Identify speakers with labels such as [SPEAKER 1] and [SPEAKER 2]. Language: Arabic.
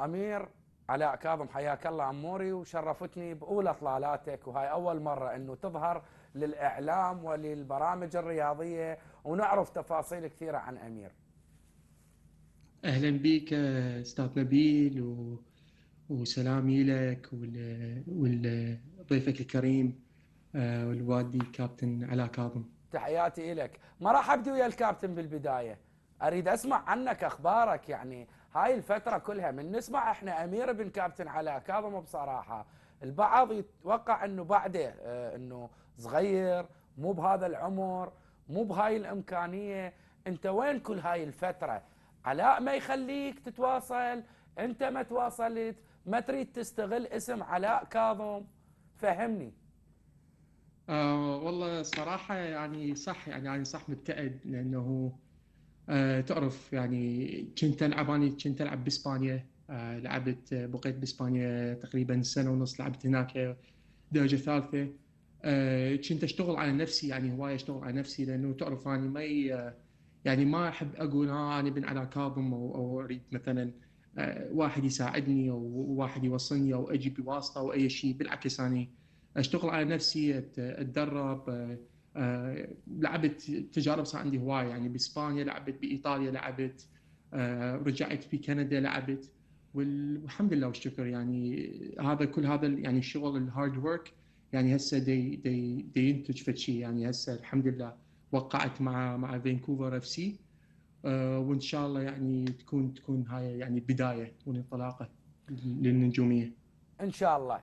[SPEAKER 1] أمير علاء كاظم حياك الله عموري وشرفتني بأولى اطلالاتك وهاي أول مرة إنه تظهر للإعلام وللبرامج الرياضية ونعرف تفاصيل كثيرة عن أمير.
[SPEAKER 2] أهلا بك أستاذ نبيل و... وسلامي لك ولضيفك الكريم آه، والوالدي كابتن علاء كاظم.
[SPEAKER 1] تحياتي لك، ما راح أبدي ويا الكابتن بالبداية، أريد أسمع عنك أخبارك يعني هاي الفترة كلها من نسمع إحنا امير بن كابتن علاء كاظم بصراحة. البعض يتوقع إنه بعده آه إنه صغير مو بهذا العمر مو بهاي الإمكانية. أنت وين كل هاي الفترة؟ علاء ما يخليك تتواصل أنت ما تواصلت ما تريد تستغل اسم علاء كاظم. فهمني.
[SPEAKER 2] آه والله صراحة يعني صح يعني يعني صح مبتعد لأنه آه تعرف يعني كنت العب أنا كنت العب بإسبانيا آه لعبت بقيت بإسبانيا تقريبا سنة ونص لعبت هناك درجة ثالثة. آه كنت أشتغل على نفسي يعني هواية أشتغل على نفسي لأنه تعرف اني ما يعني ما أحب أقول ها أنا بن على كاظم أو, أريد مثلا آه واحد يساعدني أو واحد يوصلني أو أجي بواسطة أو أي شيء بالعكس اني أشتغل على نفسي أتدرب آه آه، لعبت تجارب صار عندي هواية يعني بإسبانيا لعبت بإيطاليا لعبت آه، رجعت في كندا لعبت. والحمد لله والشكر يعني هذا كل هذا يعني الشغل ال hard work يعني هسه دي دي دي ينتج في شيء يعني هسه الحمد لله وقعت مع مع فانكوفر FC آه، وإن شاء الله يعني تكون تكون هاي يعني بداية وانطلاقه للنجومية.
[SPEAKER 1] إن شاء الله.